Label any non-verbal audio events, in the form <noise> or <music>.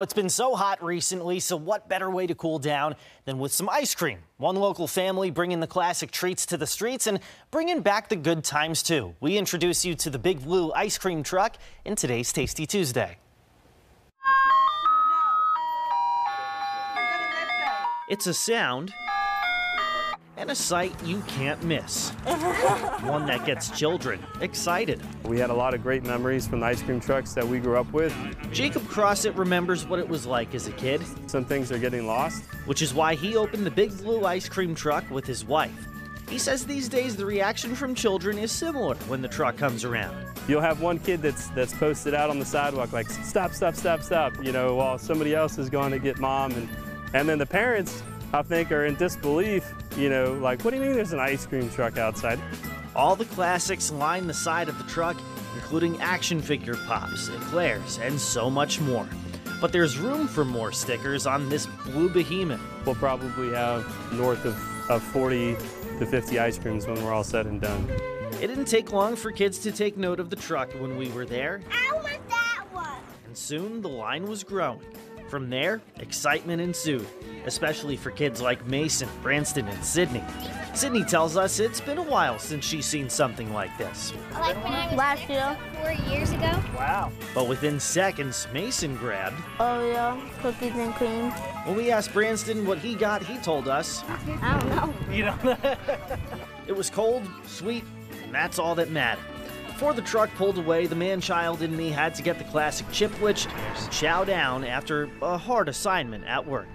It's been so hot recently, so what better way to cool down than with some ice cream? One local family bringing the classic treats to the streets and bringing back the good times too. We introduce you to the Big Blue ice cream truck in today's Tasty Tuesday. It's a sound and a sight you can't miss. <laughs> One that gets children excited. We had a lot of great memories from the ice cream trucks that we grew up with. Jacob Crossett remembers what it was like as a kid, Some things are getting lost. which is why he opened the Big Blue ice cream truck with his wife. He says these days the reaction from children is similar when the truck comes around. You'll have one kid that's that's posted out on the sidewalk like stop, stop, stop, stop, you know, while somebody else is going to get mom and and then the parents I think are in disbelief, you know, like what do you mean there's an ice cream truck outside? All the classics line the side of the truck, including action figure pops, eclairs, and so much more. But there's room for more stickers on this blue behemoth. We'll probably have north of, of 40 to 50 ice creams when we're all said and done. It didn't take long for kids to take note of the truck when we were there, I want that one. and soon the line was growing. From there, excitement ensued, especially for kids like Mason, Branston, and Sydney. Sydney tells us it's been a while since she's seen something like this. Like when I was Last like year. four years ago. Wow. But within seconds, Mason grabbed. Oh yeah, cookies and cream. When we asked Branston what he got, he told us I don't know. You know, <laughs> it was cold, sweet, and that's all that mattered. Before the truck pulled away, the man child in me had to get the classic Chipwich chow down after a hard assignment at work.